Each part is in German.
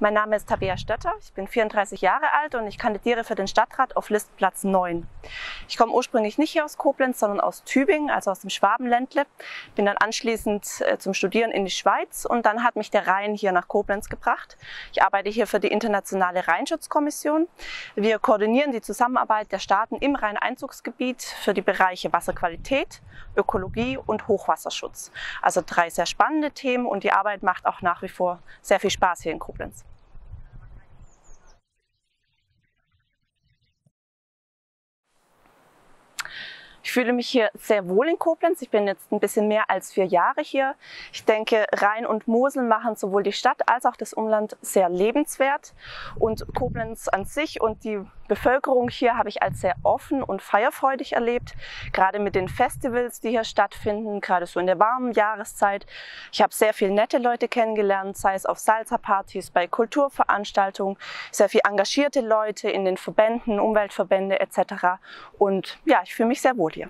Mein Name ist Tabea Stötter, ich bin 34 Jahre alt und ich kandidiere für den Stadtrat auf Listplatz 9. Ich komme ursprünglich nicht hier aus Koblenz, sondern aus Tübingen, also aus dem Schwabenländle. Bin dann anschließend äh, zum Studieren in die Schweiz und dann hat mich der Rhein hier nach Koblenz gebracht. Ich arbeite hier für die Internationale Rheinschutzkommission. Wir koordinieren die Zusammenarbeit der Staaten im Rheineinzugsgebiet für die Bereiche Wasserqualität, Ökologie und Hochwasserschutz. Also drei sehr spannende Themen und die Arbeit macht auch nach wie vor sehr viel Spaß hier in Koblenz. Ich fühle mich hier sehr wohl in Koblenz. Ich bin jetzt ein bisschen mehr als vier Jahre hier. Ich denke, Rhein und Mosel machen sowohl die Stadt als auch das Umland sehr lebenswert. Und Koblenz an sich und die Bevölkerung hier habe ich als sehr offen und feierfreudig erlebt. Gerade mit den Festivals, die hier stattfinden, gerade so in der warmen Jahreszeit. Ich habe sehr viele nette Leute kennengelernt, sei es auf Salsa-Partys, bei Kulturveranstaltungen, sehr viel engagierte Leute in den Verbänden, Umweltverbände etc. Und ja, ich fühle mich sehr wohl hier.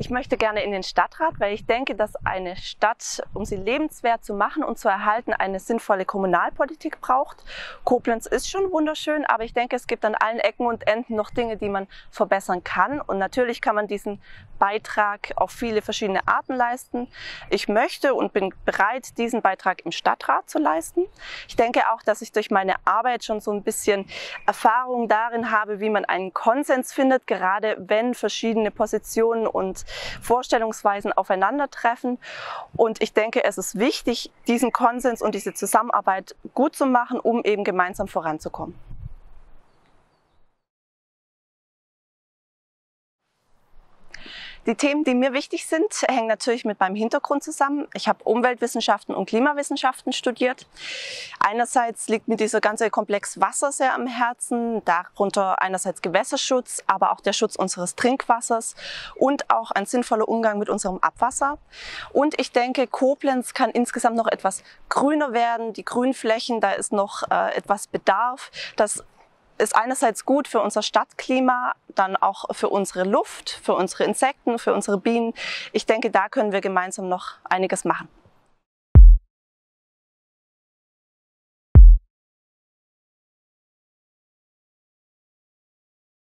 Ich möchte gerne in den Stadtrat, weil ich denke, dass eine Stadt, um sie lebenswert zu machen und zu erhalten, eine sinnvolle Kommunalpolitik braucht. Koblenz ist schon wunderschön, aber ich denke, es gibt an allen Ecken und Enden noch Dinge, die man verbessern kann. Und natürlich kann man diesen Beitrag auf viele verschiedene Arten leisten. Ich möchte und bin bereit, diesen Beitrag im Stadtrat zu leisten. Ich denke auch, dass ich durch meine Arbeit schon so ein bisschen Erfahrung darin habe, wie man einen Konsens findet, gerade wenn verschiedene Positionen und Vorstellungsweisen aufeinandertreffen. Und ich denke, es ist wichtig, diesen Konsens und diese Zusammenarbeit gut zu machen, um eben gemeinsam voranzukommen. Die Themen, die mir wichtig sind, hängen natürlich mit meinem Hintergrund zusammen. Ich habe Umweltwissenschaften und Klimawissenschaften studiert. Einerseits liegt mir dieser ganze Komplex Wasser sehr am Herzen, darunter einerseits Gewässerschutz, aber auch der Schutz unseres Trinkwassers und auch ein sinnvoller Umgang mit unserem Abwasser. Und ich denke, Koblenz kann insgesamt noch etwas grüner werden. Die Grünflächen, da ist noch äh, etwas Bedarf. Das ist einerseits gut für unser Stadtklima, dann auch für unsere Luft, für unsere Insekten, für unsere Bienen. Ich denke, da können wir gemeinsam noch einiges machen.